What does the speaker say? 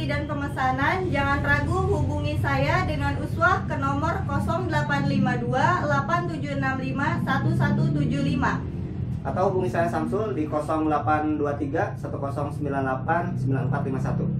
reservasi dan pemesanan, jangan ragu hubungi saya dengan Uswah ke nomor 0852 8765 1175. Atau hubungi saya Samsul di 0823 1098 9451.